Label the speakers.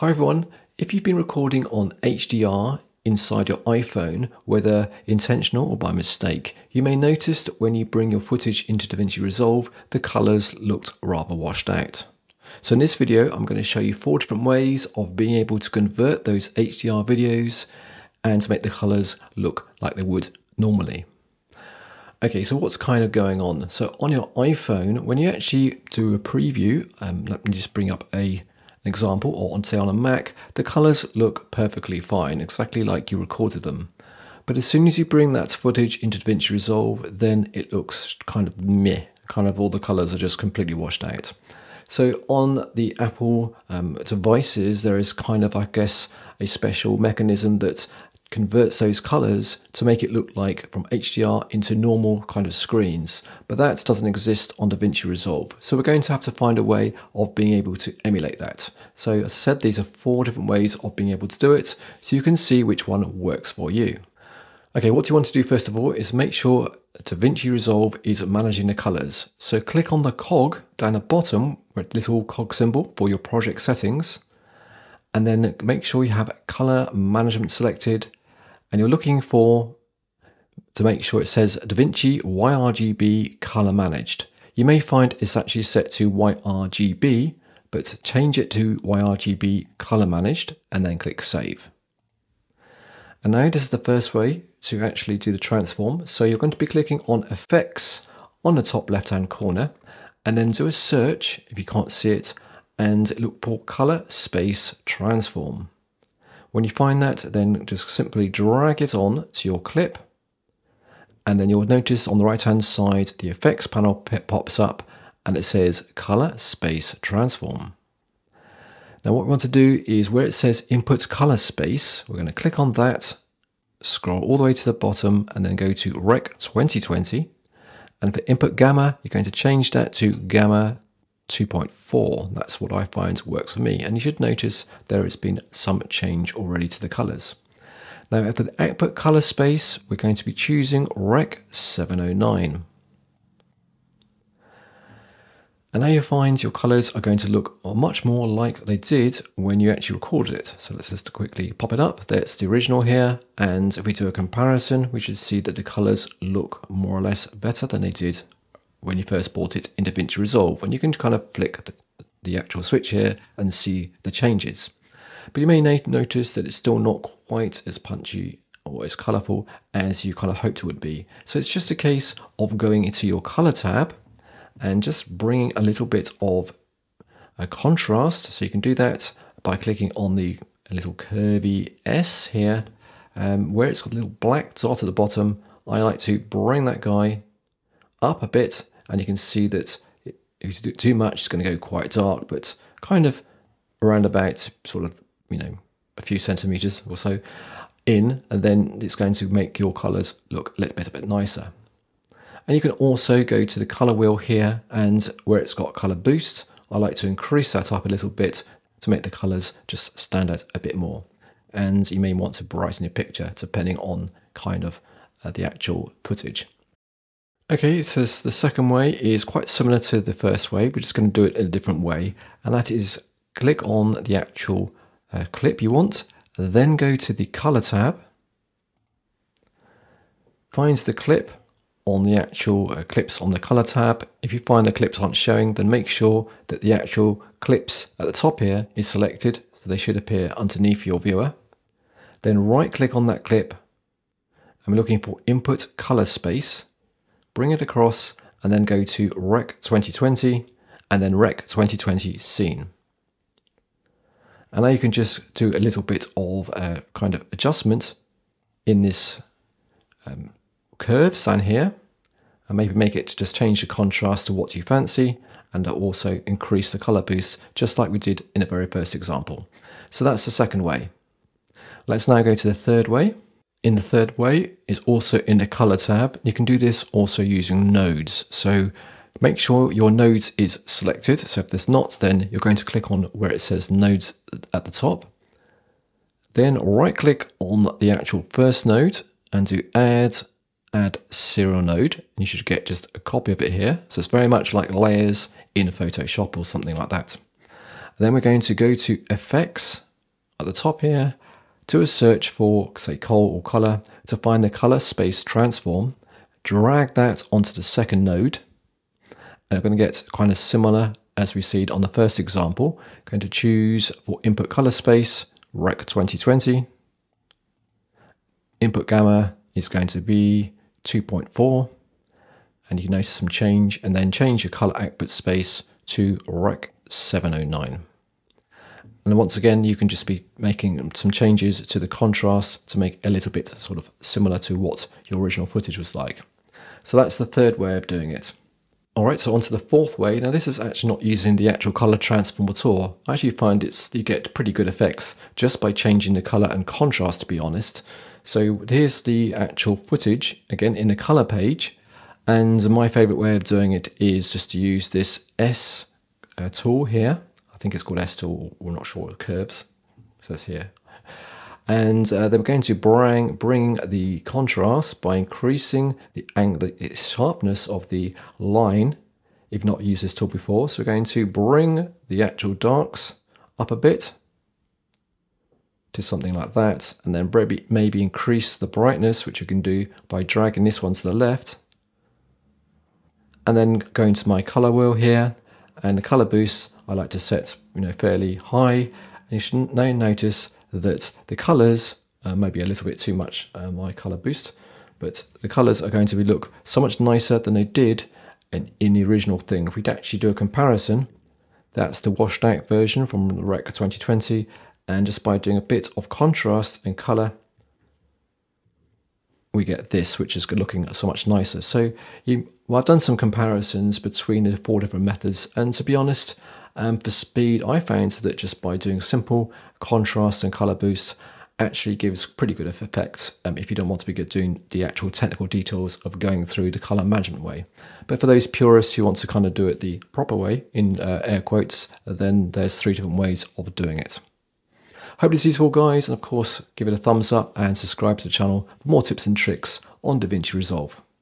Speaker 1: Hi everyone, if you've been recording on HDR inside your iPhone, whether intentional or by mistake, you may notice that when you bring your footage into DaVinci Resolve, the colours looked rather washed out. So in this video, I'm going to show you four different ways of being able to convert those HDR videos and to make the colours look like they would normally. Okay, so what's kind of going on? So on your iPhone, when you actually do a preview, um, let me just bring up a example, or on say on a Mac, the colors look perfectly fine, exactly like you recorded them. But as soon as you bring that footage into DaVinci Resolve, then it looks kind of meh, kind of all the colors are just completely washed out. So on the Apple um, devices, there is kind of, I guess, a special mechanism that converts those colors to make it look like from HDR into normal kind of screens. But that doesn't exist on DaVinci Resolve. So we're going to have to find a way of being able to emulate that. So as I said, these are four different ways of being able to do it. So you can see which one works for you. Okay, what you want to do first of all is make sure DaVinci Resolve is managing the colors. So click on the cog down the bottom, where little cog symbol for your project settings and then make sure you have color management selected and you're looking for to make sure it says DaVinci YRGB color managed. You may find it's actually set to YRGB, but change it to YRGB color managed and then click save. And now this is the first way to actually do the transform. So you're going to be clicking on effects on the top left hand corner and then do a search if you can't see it and look for color space transform. When you find that, then just simply drag it on to your clip. And then you'll notice on the right hand side, the effects panel pops up and it says color space transform. Now what we want to do is where it says input color space, we're going to click on that, scroll all the way to the bottom and then go to Rec 2020. And for input gamma, you're going to change that to gamma 2.4. That's what I find works for me. And you should notice there has been some change already to the colors. Now for the output color space, we're going to be choosing Rec 709. And now you find your colors are going to look much more like they did when you actually recorded it. So let's just quickly pop it up. That's the original here. And if we do a comparison, we should see that the colors look more or less better than they did when you first bought it in DaVinci Resolve, and you can kind of flick the, the actual switch here and see the changes. But you may notice that it's still not quite as punchy or as colorful as you kind of hoped it would be. So it's just a case of going into your color tab and just bringing a little bit of a contrast. So you can do that by clicking on the little curvy S here, um, where it's got a little black dot at the bottom. I like to bring that guy up a bit and you can see that if you do too much, it's going to go quite dark, but kind of around about sort of, you know, a few centimeters or so in, and then it's going to make your colors look a little bit, a bit nicer. And you can also go to the color wheel here and where it's got color boost, I like to increase that up a little bit to make the colors just stand out a bit more. And you may want to brighten your picture depending on kind of uh, the actual footage. Okay, so the second way is quite similar to the first way. We're just going to do it in a different way. And that is click on the actual uh, clip you want, then go to the color tab, find the clip on the actual uh, clips on the color tab. If you find the clips aren't showing, then make sure that the actual clips at the top here is selected. So they should appear underneath your viewer. Then right click on that clip. I'm looking for input color space bring it across, and then go to Rec 2020, and then Rec 2020 Scene. And now you can just do a little bit of a kind of adjustment in this um, down here, and maybe make it just change the contrast to what you fancy, and also increase the color boost, just like we did in the very first example. So that's the second way. Let's now go to the third way. In the third way is also in the color tab. You can do this also using nodes. So make sure your nodes is selected. So if there's not, then you're going to click on where it says nodes at the top. Then right click on the actual first node and do add, add serial node. And you should get just a copy of it here. So it's very much like layers in Photoshop or something like that. And then we're going to go to effects at the top here to a search for, say, color or color to find the color space transform, drag that onto the second node, and I'm going to get kind of similar as we see on the first example. I'm going to choose for input color space, Rec 2020. Input gamma is going to be 2.4, and you can notice some change, and then change your color output space to Rec 709. And once again, you can just be making some changes to the contrast to make a little bit sort of similar to what your original footage was like. So that's the third way of doing it. Alright, so on to the fourth way. Now this is actually not using the actual color transform at all. I actually find it's you get pretty good effects just by changing the color and contrast to be honest. So here's the actual footage, again in the color page. And my favorite way of doing it is just to use this S uh, tool here think it's called tool, we're not sure curves, it says here. And uh, then we're going to bring, bring the contrast by increasing the, angle, the sharpness of the line. If not used this tool before, so we're going to bring the actual darks up a bit to something like that, and then maybe, maybe increase the brightness, which you can do by dragging this one to the left, and then going to my color wheel here, and the color boost I like to set you know fairly high. And you should now notice that the colors uh, maybe a little bit too much uh, my color boost, but the colors are going to be look so much nicer than they did in, in the original thing. If we'd actually do a comparison, that's the washed out version from the Rec 2020, and just by doing a bit of contrast and color, we get this, which is looking so much nicer. So you, well, I've done some comparisons between the four different methods, and to be honest, um, for speed, I found that just by doing simple contrast and color boosts actually gives pretty good effects um, if you don't want to be good doing the actual technical details of going through the color management way. But for those purists who want to kind of do it the proper way, in uh, air quotes, then there's three different ways of doing it. Hope this is useful guys and of course give it a thumbs up and subscribe to the channel for more tips and tricks on DaVinci Resolve.